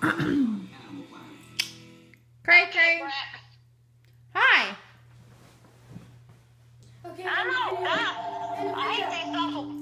Cray cray. Hi. Okay. I don't know. and- I hate these awful.